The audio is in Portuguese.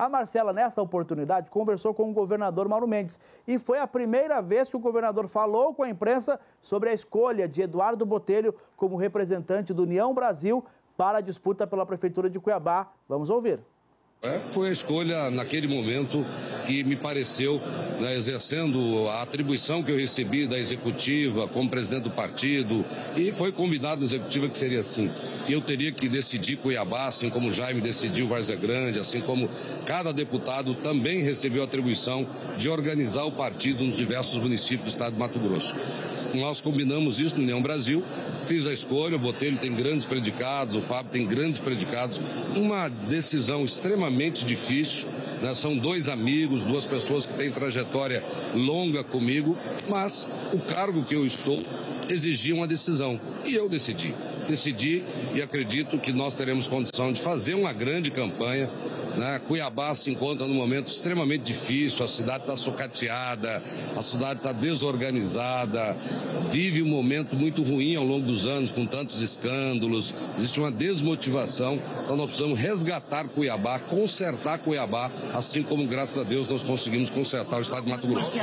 A Marcela, nessa oportunidade, conversou com o governador Mauro Mendes e foi a primeira vez que o governador falou com a imprensa sobre a escolha de Eduardo Botelho como representante do União Brasil para a disputa pela Prefeitura de Cuiabá. Vamos ouvir. É, foi a escolha naquele momento que me pareceu, né, exercendo a atribuição que eu recebi da executiva como presidente do partido, e foi combinado na executiva que seria assim. Eu teria que decidir Cuiabá, assim como Jaime decidiu Várzea Grande, assim como cada deputado também recebeu a atribuição de organizar o partido nos diversos municípios do estado de Mato Grosso. Nós combinamos isso no União Brasil, fiz a escolha, o Botelho tem grandes predicados, o Fábio tem grandes predicados. Uma decisão extremamente difícil, né? são dois amigos, duas pessoas que têm trajetória longa comigo, mas o cargo que eu estou exigia uma decisão e eu decidi. Decidi e acredito que nós teremos condição de fazer uma grande campanha né? Cuiabá se encontra num momento extremamente difícil, a cidade está sucateada, a cidade está desorganizada, vive um momento muito ruim ao longo dos anos, com tantos escândalos, existe uma desmotivação, então nós precisamos resgatar Cuiabá, consertar Cuiabá, assim como, graças a Deus, nós conseguimos consertar o estado de Mato Grosso.